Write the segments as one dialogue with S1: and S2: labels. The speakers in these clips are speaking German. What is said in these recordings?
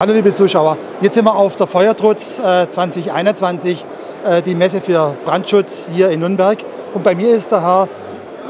S1: Hallo liebe Zuschauer, jetzt sind wir auf der Feuertrutz äh, 2021, äh, die Messe für Brandschutz hier in Nürnberg. Und bei mir ist der Herr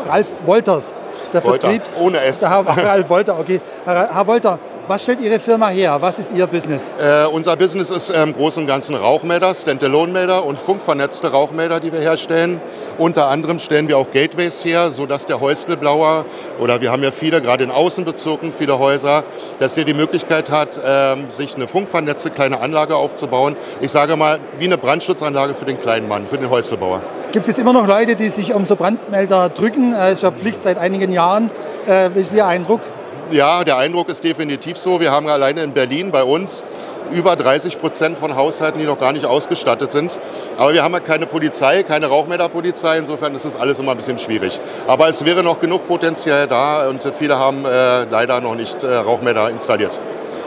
S1: Ralf Wolters, der
S2: Wolter,
S1: Vertriebs...
S2: ohne S.
S1: Der Herr Ralf Wolter, okay. Herr, Herr Wolter, was stellt Ihre Firma her? Was ist Ihr Business?
S2: Äh, unser Business ist im Großen und Ganzen Rauchmelder, Standalone-Melder und funkvernetzte Rauchmelder, die wir herstellen. Unter anderem stellen wir auch Gateways her, sodass der Häuslblauer, oder wir haben ja viele, gerade in Außenbezirken, viele Häuser, dass er die Möglichkeit hat, ähm, sich eine funkvernetzte kleine Anlage aufzubauen. Ich sage mal, wie eine Brandschutzanlage für den kleinen Mann, für den Häuslebauer.
S1: Gibt es jetzt immer noch Leute, die sich um so Brandmelder drücken? Das ist ja Pflicht seit einigen Jahren. Äh, wie ist Ihr Eindruck?
S2: Ja, der Eindruck ist definitiv so. Wir haben alleine in Berlin bei uns über 30 Prozent von Haushalten, die noch gar nicht ausgestattet sind. Aber wir haben ja keine Polizei, keine Rauchmelderpolizei. Insofern ist das alles immer ein bisschen schwierig. Aber es wäre noch genug Potenzial da und viele haben äh, leider noch nicht äh, Rauchmelder installiert.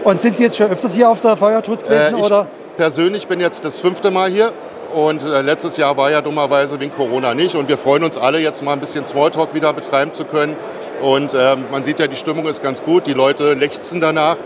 S1: Und sind Sie jetzt schon öfters hier auf der Feuertrutz gewesen?
S2: Äh, ich
S1: oder?
S2: persönlich bin jetzt das fünfte Mal hier. Und äh, letztes Jahr war ja dummerweise wegen Corona nicht. Und wir freuen uns alle, jetzt mal ein bisschen Smalltalk wieder betreiben zu können. Und äh, man sieht ja, die Stimmung ist ganz gut. Die Leute lechzen danach.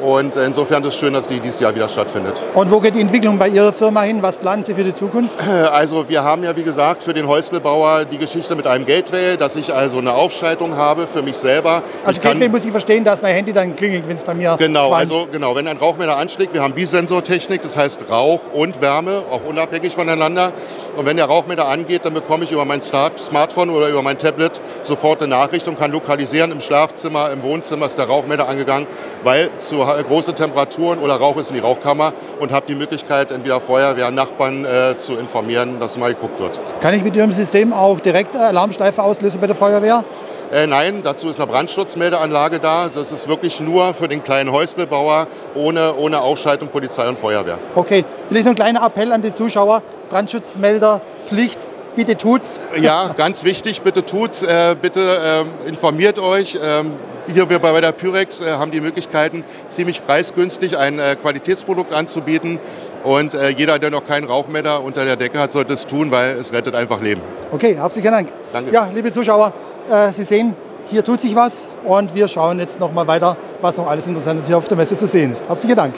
S2: Und insofern ist es schön, dass die dieses Jahr wieder stattfindet.
S1: Und wo geht die Entwicklung bei Ihrer Firma hin? Was planen Sie für die Zukunft?
S2: Also wir haben ja, wie gesagt, für den Häuslebauer die Geschichte mit einem Gateway, dass ich also eine Aufschaltung habe für mich selber.
S1: Also
S2: Ich kann-
S1: Gateway muss ich verstehen, dass mein Handy dann klingelt, wenn es bei mir
S2: Genau,
S1: qualmt.
S2: also genau, wenn ein Rauchmelder anschlägt, wir haben Bisensortechnik, das heißt Rauch und Wärme, auch unabhängig voneinander. Und wenn der Rauchmelder angeht, dann bekomme ich über mein Smartphone oder über mein Tablet sofort eine Nachricht und kann lokalisieren, im Schlafzimmer, im Wohnzimmer ist der Rauchmelder angegangen, weil zu große Temperaturen oder Rauch ist in die Rauchkammer und habe die Möglichkeit, entweder Feuerwehr, Nachbarn äh, zu informieren, dass mal geguckt wird.
S1: Kann ich mit Ihrem System auch direkt Alarmschleife auslösen bei der Feuerwehr?
S2: Äh, nein, dazu ist eine Brandschutzmeldeanlage da. Also es ist wirklich nur für den kleinen Häuslebauer ohne, ohne Aufschaltung Polizei und Feuerwehr.
S1: Okay, vielleicht noch ein kleiner Appell an die Zuschauer. Brandschutzmelder, Pflicht, bitte tut's.
S2: Ja, ganz wichtig, bitte tut's, äh, bitte ähm, informiert euch. Ähm, hier wir bei der Pyrex äh, haben die Möglichkeiten, ziemlich preisgünstig ein äh, Qualitätsprodukt anzubieten. Und äh, jeder, der noch keinen Rauchmelder unter der Decke hat, sollte es tun, weil es rettet einfach Leben.
S1: Okay, herzlichen Dank.
S2: Danke.
S1: Ja, liebe Zuschauer, äh, Sie sehen, hier tut sich was und wir schauen jetzt noch mal weiter, was noch alles Interessantes hier auf der Messe zu sehen ist. Herzlichen Dank.